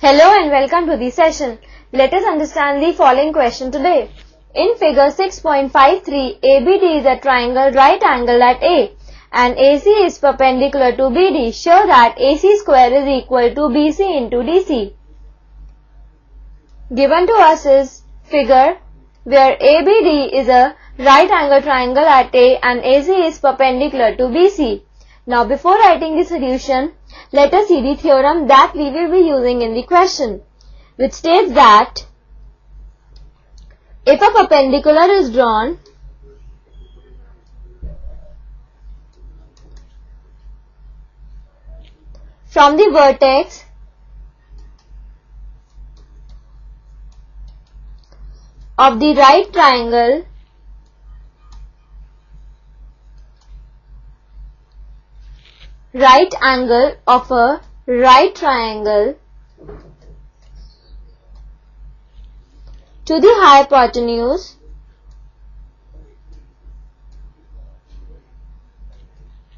Hello and welcome to the session. Let us understand the following question today. In figure 6.53, ABD is a triangle right angle at A and AC is perpendicular to BD. Show that AC square is equal to BC into DC. Given to us is figure where ABD is a right angle triangle at A and AC is perpendicular to BC. Now before writing the solution, let us see the theorem that we will be using in the question, which states that if a perpendicular is drawn from the vertex of the right triangle right angle of a right triangle to the hypotenuse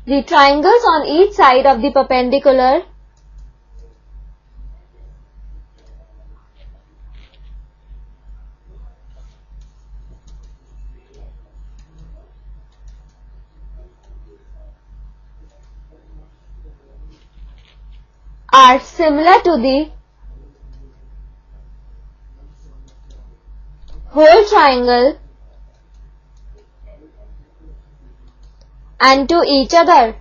the triangles on each side of the perpendicular are similar to the whole triangle and to each other.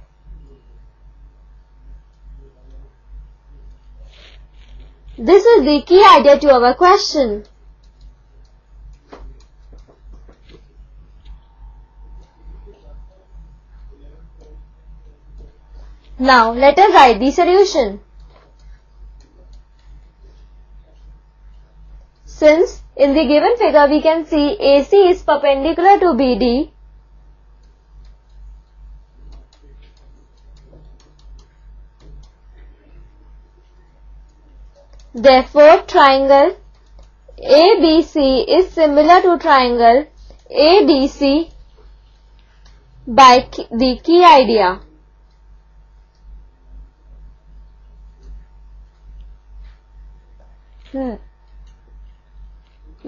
This is the key idea to our question. Now let us write the solution. Since in the given figure we can see AC is perpendicular to BD, therefore triangle ABC is similar to triangle ADC by the key idea. Hmm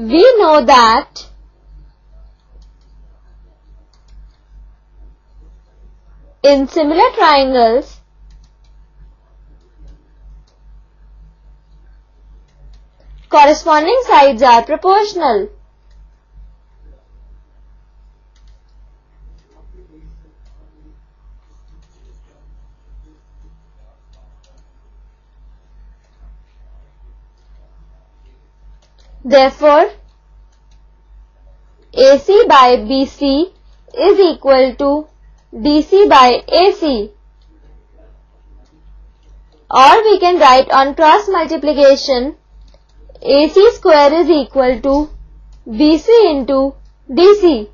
we know that in similar triangles corresponding sides are proportional. Therefore, AC by BC is equal to DC by AC. Or we can write on cross multiplication AC square is equal to BC into DC.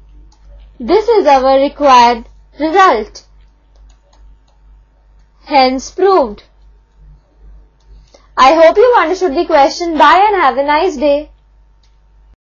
This is our required result. Hence proved. I hope you understood the question. Bye and have a nice day.